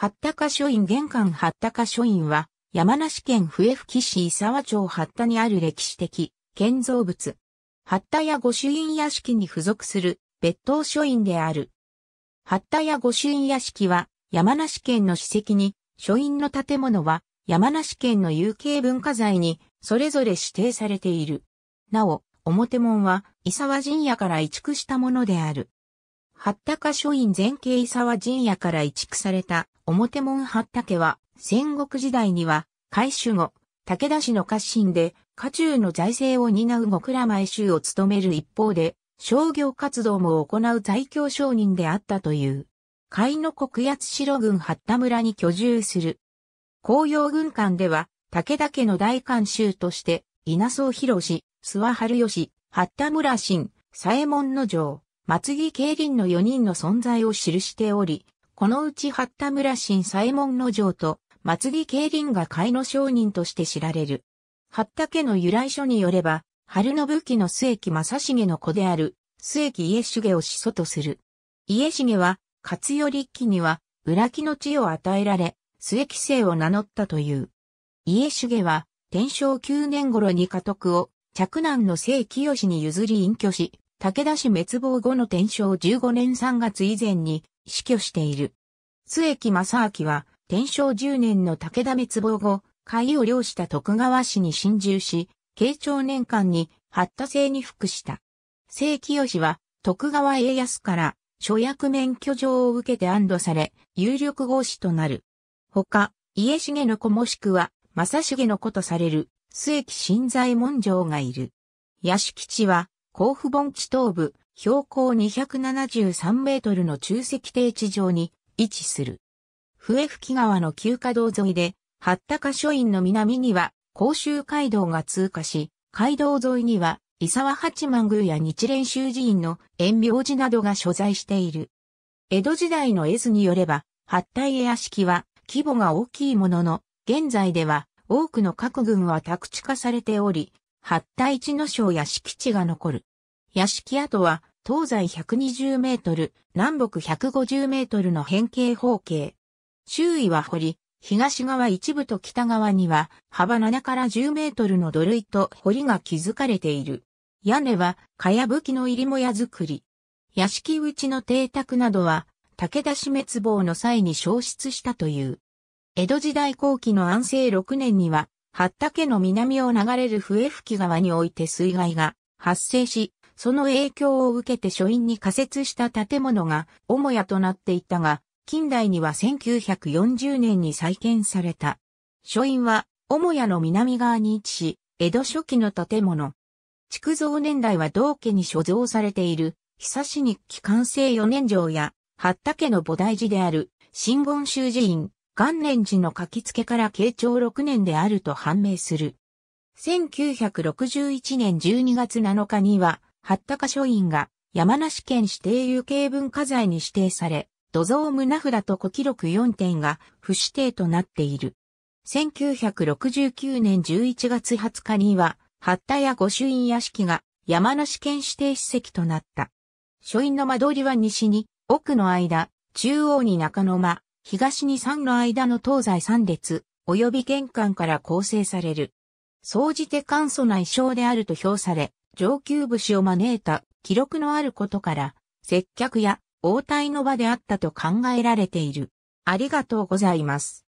八高書院玄関八高書院は、山梨県笛吹市伊沢町八田にある歴史的建造物。八田屋御朱印屋敷に付属する別当書院である。八田屋御朱印屋敷は山梨県の史跡に、書院の建物は山梨県の有形文化財にそれぞれ指定されている。なお、表門は伊沢神社から移築したものである。八高書院前景沢神社から移築された表門八竹は戦国時代には海守護、武田氏の家臣で家中の財政を担う極楽前衆を務める一方で商業活動も行う在京商人であったという。海の国八代郡八田村に居住する。紅葉軍艦では武田家の大官衆として稲荘博士、諏訪春吉、八田村新、左衛門の城、松木競輪の4人の存在を記しており、このうち八田村新左衛門の城と松木競輪が会の商人として知られる。八田家の由来書によれば、春の武器の末木正成の子である、末木家重を始祖とする。家重は、勝頼期には、裏木の地を与えられ、末木姓を名乗ったという。家重は、天正9年頃に家督を、嫡男の聖清に譲り隠居し、武田氏滅亡後の天正15年3月以前に死去している。末木正明は、天正10年の武田滅亡後、海を漁した徳川氏に侵入し、慶長年間に八田制に服した。聖清氏は徳川家康から諸役免許状を受けて安堵され、有力合子となる。他、家重の子もしくは、正重の子とされる、末木新左衛門城がいる。屋敷地は、甲府盆地東部、標高273メートルの中石低地上に位置する。笛吹川の旧河道沿いで、八高書院の南には、甲州街道が通過し、街道沿いには、伊沢八幡宮や日蓮宗寺院の縁明寺などが所在している。江戸時代の絵図によれば、八田家屋敷は規模が大きいものの、現在では多くの各群は宅地化されており、八田一の章や敷地が残る。屋敷跡は東西120メートル、南北150メートルの変形方形。周囲は堀、東側一部と北側には幅7から10メートルの土塁と堀が築かれている。屋根は茅葺きの入りも屋造り。屋敷内の邸宅などは武田氏滅亡の際に消失したという。江戸時代後期の安政6年には、八田家の南を流れる笛吹川において水害が発生し、その影響を受けて書院に仮設した建物が母屋となっていたが、近代には1940年に再建された。書院は、母屋の南側に位置し、江戸初期の建物。築造年代は同家に所蔵されている、久し日記完成4年城や、八田家の菩提寺である、真言宗寺院、元年寺の書き付けから慶長6年であると判明する。1961年12月7日には、八高書院が山梨県指定有形文化財に指定され、土蔵胸札と古記録4点が不指定となっている。1969年11月20日には、八田屋御朱印屋敷が山梨県指定史跡となった。書院の間取りは西に、奥の間、中央に中の間、東に山の間の東西三列、及び玄関から構成される。総じて簡素な衣装であると評され、上級武士を招いた記録のあることから、接客や応対の場であったと考えられている。ありがとうございます。